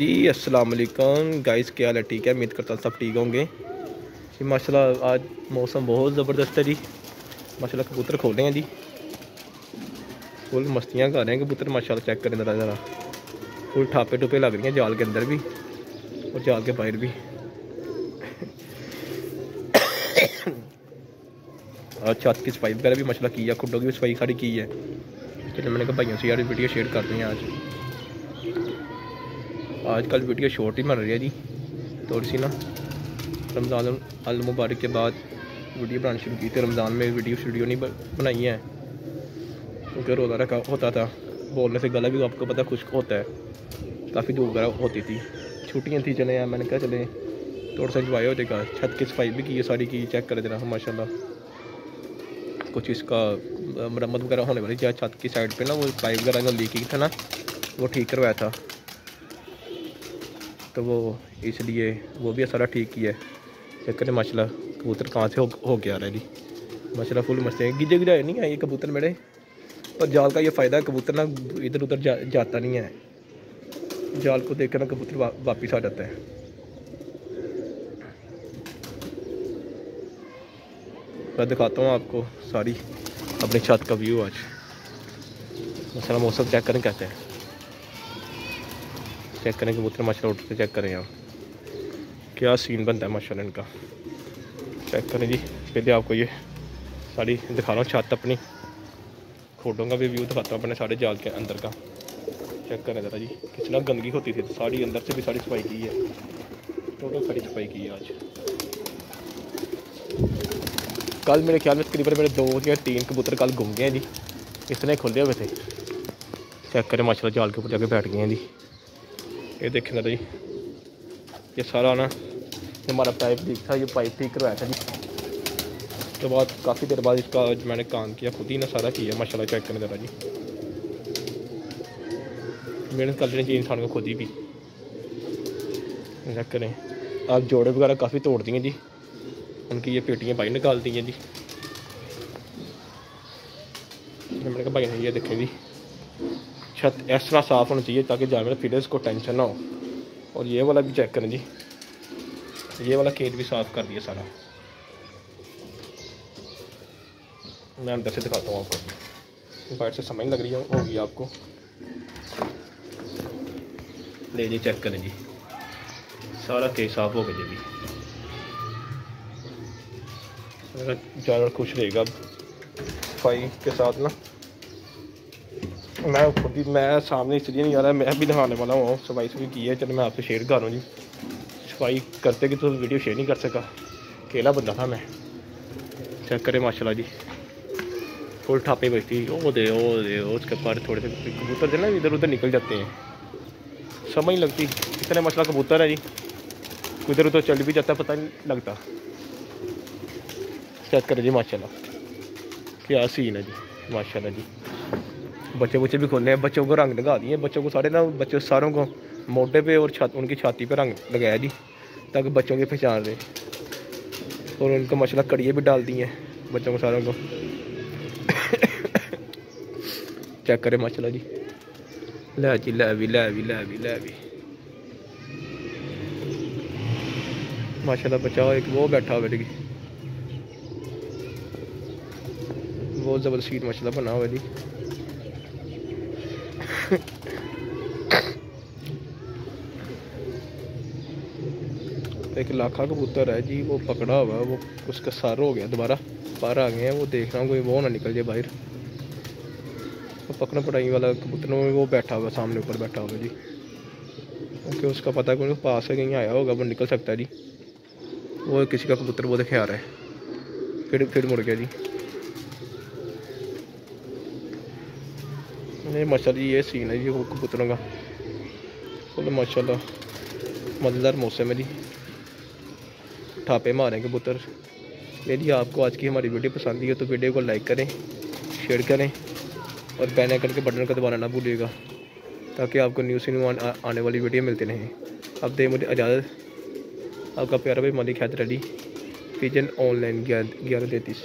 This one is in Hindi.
जी, अस्सलाम वालेकुम। गाइस क्या हाल है? ठीक है? उम्मीद करता हूँ सब ठीक होंगे। जी, माशाल्लाह, आज मौसम बहुत ज़बरदस्त है जी। माशाल्लाह, कबूतर खोले हैं जी। फुल मस्तियाँ कर रहे हैं कबूतर, माशाल्लाह चेक करें ज़रा ज़रा। फुल ठापे टुपे लग रही हैं जाल के अंदर भी और जाल के बाहर भी। और छत की सफ़ाई वगैरह भी मसला की है। खुडों की भी सफ़ाई सारी की है। चलो, मैंने कहा भाइयों से यार वीडियो शेयर कर दें आज। आजकल वीडियो शॉर्ट ही बन रही है जी। थोड़ी सी ना। रमज़ान अल मुबारक के बाद वीडियो बनानी शुरू की थी। रमज़ान में वीडियो वीडियो नहीं बनाई है। क्योंकि रोज़ा रखा होता था। बोलने से गला भी आपको पता खुश्क होता है। काफ़ी दूर वगैरह होती थी। छुट्टियाँ थी, चले मैंने कहा, चले थोड़ा सा इंजॉय हो जाएगा। छत की सफ़ाई भी की है सारी की चेक कर देना, माशाल्लाह। कुछ इसका, मरम्मत वगैरह होने वाली जहाँ छत की साइड पे ना वो पाइप वगैरह जो लीकिंग था ना, वो ठीक करवाया था। तो वो इसलिए वो भी सारा ठीक किया है। चेक करें माशाल्लाह कबूतर कहाँ से हो, हो गया रहा है जी फुल मस्त है। गिजे गिजाए नहीं है ये कबूतर मेरे? पर जाल का ये फ़ायदा है कबूतर ना इधर उधर जा, जाता नहीं है। जाल को देख कर ना कबूतर वापिस आ जाता है। मैं दिखाता हूँ आपको सारी अपनी छत का व्यू आज। मसाला मौसम चेक करें कहते हैं। चेक करें कबूतर माशा उठ के चेक करें आप क्या सीन बनता है माशा इनका चेक करें जी। पहले आपको ये सारी दिखा रहा हूँ, छत अपनी। खोटों का भी व्यू दिखाता हूँ अपने सारे जाल के अंदर का। चेक करें ज़रा जी। कितना गंदगी होती थी साड़ी अंदर से भी सारी सफ़ाई की है। टोटल सारी सफ़ाई की है आज। कल मेरे ख्याल में तकरीबन मेरे दो या तीन कबूतर कल घूम गए हैं जी। इतने खुले हुए थे। चेक करें माशाल्लाह जाल के ऊपर जाके बैठ गए हैं जी। ये देखें जी ये सारा ना हमारा पाइप लीक था ये पाइप ठीक करवाया था जी तो बाद काफ़ी देर बाद इसका मैंने काम किया खुद ही ना सारा किया माशाल्लाह चेक करने ज़रा जी मेहनत कर लेनी चाहिए इंसान को खुद ही भी चेक करें आप जोड़े वगैरह काफ़ी तोड़ दिए जी उनकी ये पेटियाँ भाई निकाल दी हैं जी मैंने कहा भाई ये देखें जी छत इस तरह साफ़ होनी चाहिए ताकि जानवर फिर को टेंशन ना हो। और ये वाला भी चेक करें जी। ये वाला केज भी साफ़ कर दिया सारा। मैं अंदर से दिखाता हूँ आपको। बाहर से समझ लग रही है, होगी आपको। ले जी चेक करें जी। सारा केज साफ़ हो गया जी मेरा जानवर खुश रहेगा सफ़ाई के साथ ना मैं खुद ही मैं सामने इसलिए नहीं आ रहा, मैं भी नहाने वाला हूँ। सफ़ाई सफ़ाई की है, चलो मैं आपसे शेयर कर रहा हूँ जी। सफ़ाई करते कि तो वीडियो शेयर नहीं कर सका? अकेला बंदा था मैं। चेक करें, माशाल्लाह जी। फुल ठापे बैठती ओ दे ओ दे उसके पर थोड़े से कबूतर जो ना, इधर उधर निकल जाते हैं। समझ नहीं लगती। इतने मसला कबूतर है जी। इधर उधर चल भी जाता, पता नहीं लगता। चेक करें जी, माशाल्लाह। क्या सीन है जी, माशाल्लाह जी। बच्चे बच्चे भी खोले हैं, बच्चों को रंग लगा दिए, बच्चों को सारे ना, बच्चों सारों को मोटे पे और छत, उनकी छाती पे रंग लगाया जी, ताकि बच्चों की पहचान रहे। और उनको मछला कड़िए भी डाल दिए बच्चों को सारों को। चेक करें माशाल्लाह जी। लै जी, लै भी लै भी लै भी लै भी माशाल्लाह बचाओ एक वो बैठा हुआ जी। बहुत ज़बरदस्त मसला बना हुआ जी। एक लाखा कबूतर है जी, वो पकड़ा हुआ है, वो उसका सार हो गया, दोबारा बाहर आ गए हैं, वो देख रहा हूँ, कोई वो ना निकल जाए बाहर। वो पकड़ पटाई वाला कबूतर में वो बैठा हुआ, सामने ऊपर बैठा हुआ जी। क्योंकि उसका पता है पास से कहीं आया होगा, वो निकल सकता है जी। वो किसी का कबूतर वो देखे आ रहा है। फिर फिर मुड़ गया जी। ये माशाल्लाह ये सीन है जी कबूतरों का। फुल माशाल्लाह, मज़ेदार मौसम है जी। ठापे मारें कबूतर यदि आपको आज की हमारी वीडियो पसंद आई हो तो वीडियो को लाइक करें शेयर करें और बैन आइकन के बटन का दबाना ना भूलिएगा, ताकि आपको न्यू सी न्यू आने वाली वीडियो मिलती रहें। अब दे मुझे इजाज़त। आपका प्यारा भाई मलिक हैदर अली पिजन ऑनलाइन ग्यारह तैंतीस